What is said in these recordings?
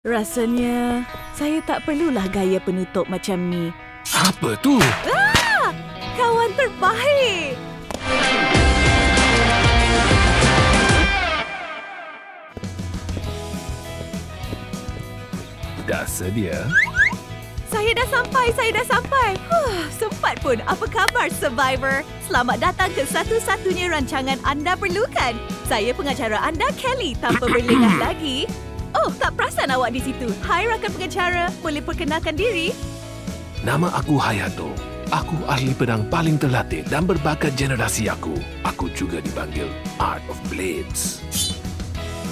Rasanya saya tak perlulah gaya penutup macam ni. Apa tu? Kawan terbaik! Dah sedia? Saya dah sampai, saya dah sampai. Huh, sempat pun. Apa khabar, Survivor? Selamat datang ke satu-satunya rancangan anda perlukan. Saya pengacara anda, Kelly, tanpa berlengah lagi. Oh, tak perasan awak di situ. Hai rakan pengacara, boleh perkenalkan diri? Nama aku Hayato. Aku ahli pedang paling terlatih dan berbakat generasi aku. Aku juga dipanggil Art of Blades.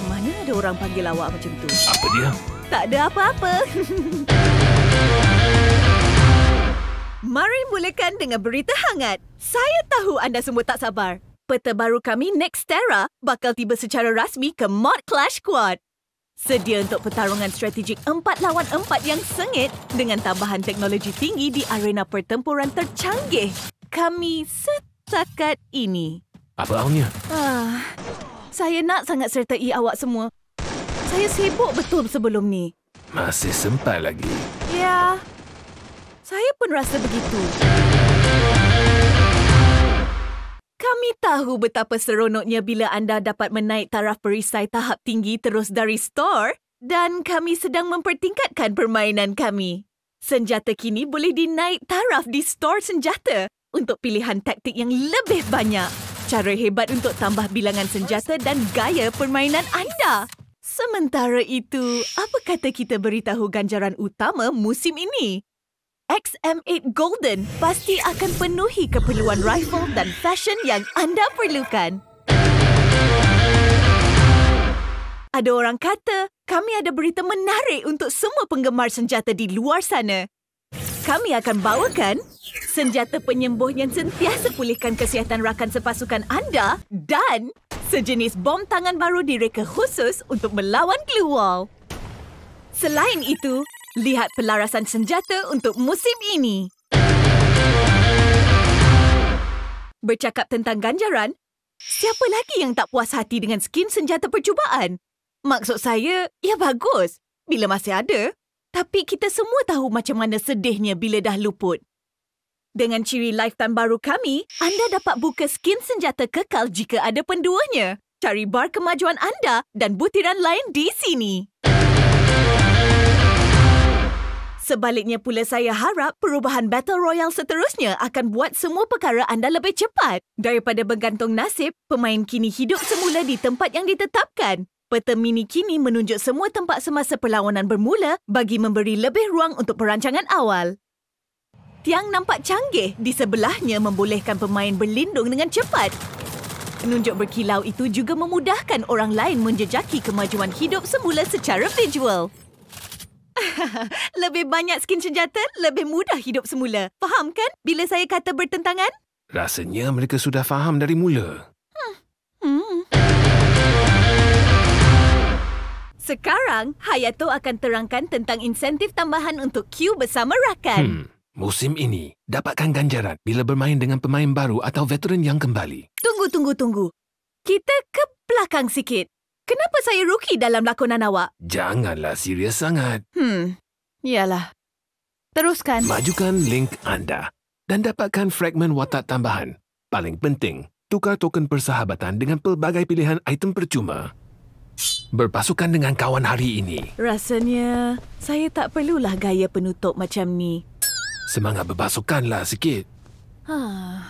Mana ada orang panggil awak macam tu? Apa dia? Tak ada apa-apa. Mari mulakan dengan berita hangat. Saya tahu anda semua tak sabar. Peta baru kami Nextera bakal tiba secara rasmi ke Mod Clash Squad. Sedia untuk pertarungan strategik 4 lawan 4 yang sengit dengan tambahan teknologi tinggi di arena pertempuran tercanggih. Kami setakat ini. Apa aunya? Ah, saya nak sangat sertai awak semua. Saya sibuk betul sebelum ni. Masih sempat lagi. Ya, saya pun rasa begitu. Tahu betapa seronoknya bila anda dapat menaik taraf perisai tahap tinggi terus dari store dan kami sedang mempertingkatkan permainan kami. Senjata kini boleh dinaik taraf di store senjata untuk pilihan taktik yang lebih banyak. Cara hebat untuk tambah bilangan senjata dan gaya permainan anda. Sementara itu, apa kata kita beritahu ganjaran utama musim ini? XM8 Golden pasti akan penuhi keperluan rifle dan fashion yang anda perlukan. Ada orang kata, kami ada berita menarik untuk semua penggemar senjata di luar sana. Kami akan bawakan senjata penyembuh yang sentiasa pulihkan kesihatan rakan sepasukan anda dan sejenis bom tangan baru direka khusus untuk melawan glue wall. Selain itu, lihat pelarasan senjata untuk musim ini. Bercakap tentang ganjaran, siapa lagi yang tak puas hati dengan skin senjata percubaan? Maksud saya, ya bagus bila masih ada. Tapi kita semua tahu macam mana sedihnya bila dah luput. Dengan ciri lifetime baru kami, anda dapat buka skin senjata kekal jika ada penduanya. Cari bar kemajuan anda dan butiran lain di sini. Sebaliknya pula saya harap perubahan Battle Royale seterusnya akan buat semua perkara anda lebih cepat. Daripada bergantung nasib, pemain kini hidup semula di tempat yang ditetapkan. Peta mini kini menunjuk semua tempat semasa perlawanan bermula bagi memberi lebih ruang untuk perancangan awal. Tiang nampak canggih di sebelahnya membolehkan pemain berlindung dengan cepat. Penunjuk berkilau itu juga memudahkan orang lain menjejaki kemajuan hidup semula secara visual. lebih banyak skin senjata, lebih mudah hidup semula. Faham kan bila saya kata bertentangan? Rasanya mereka sudah faham dari mula. Hmm. Sekarang, Hayato akan terangkan tentang insentif tambahan untuk queue bersama rakan. Hmm. Musim ini, dapatkan ganjaran bila bermain dengan pemain baru atau veteran yang kembali. Tunggu, tunggu, tunggu. Kita ke belakang sikit. Kenapa saya rookie dalam lakonan awak? Janganlah serius sangat. Hmm, iyalah. Teruskan. Majukan link anda dan dapatkan fragmen watak tambahan. Paling penting, tukar token persahabatan dengan pelbagai pilihan item percuma. Berpasukan dengan kawan hari ini. Rasanya saya tak perlulah gaya penutup macam ni. Semangat berpasukanlah sikit. Ah.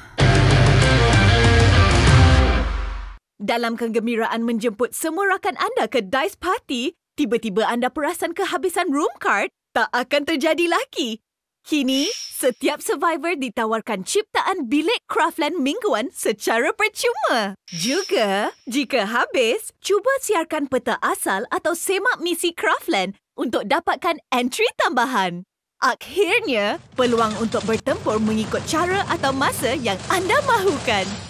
Dalam kegembiraan menjemput semua rakan anda ke Dice Party, tiba-tiba anda perasan kehabisan room card, tak akan terjadi lagi. Kini, setiap survivor ditawarkan ciptaan bilik Craftland mingguan secara percuma. Juga, jika habis, cuba siarkan peta asal atau semak misi Craftland untuk dapatkan entry tambahan. Akhirnya, peluang untuk bertempur mengikut cara atau masa yang anda mahukan.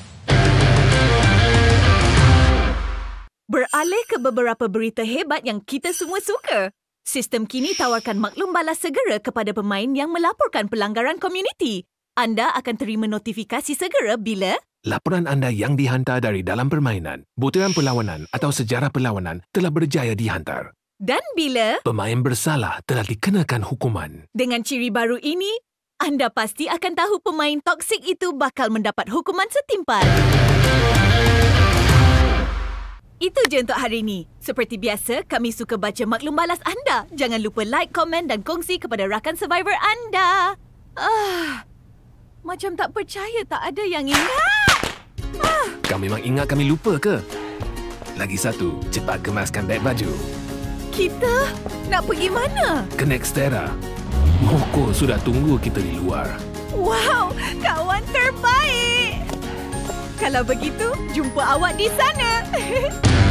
Beralih ke beberapa berita hebat yang kita semua suka. Sistem kini tawarkan maklum balas segera kepada pemain yang melaporkan pelanggaran komuniti. Anda akan terima notifikasi segera bila Laporan anda yang dihantar dari dalam permainan, butiran perlawanan atau sejarah perlawanan telah berjaya dihantar. Dan bila Pemain bersalah telah dikenakan hukuman. dengan ciri baru ini, anda pasti akan tahu pemain toksik itu bakal mendapat hukuman setimpal. Itu je untuk hari ini. Seperti biasa, kami suka baca maklum balas anda. Jangan lupa like, komen dan kongsi kepada rakan survivor anda. Ah, macam tak percaya tak ada yang ingat. Kau memang ingat kami lupa ke? Lagi satu, cepat kemaskan beg baju. Kita nak pergi mana? Ke Nextera. Moko sudah tunggu kita di luar. Wow, kawan terbaik. Kalau begitu, jumpa awak di sana.